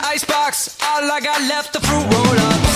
the icebox. All I got left, the fruit roll up.